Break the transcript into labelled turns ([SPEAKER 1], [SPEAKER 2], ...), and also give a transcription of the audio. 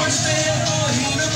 [SPEAKER 1] Depois tem eu tô rindo.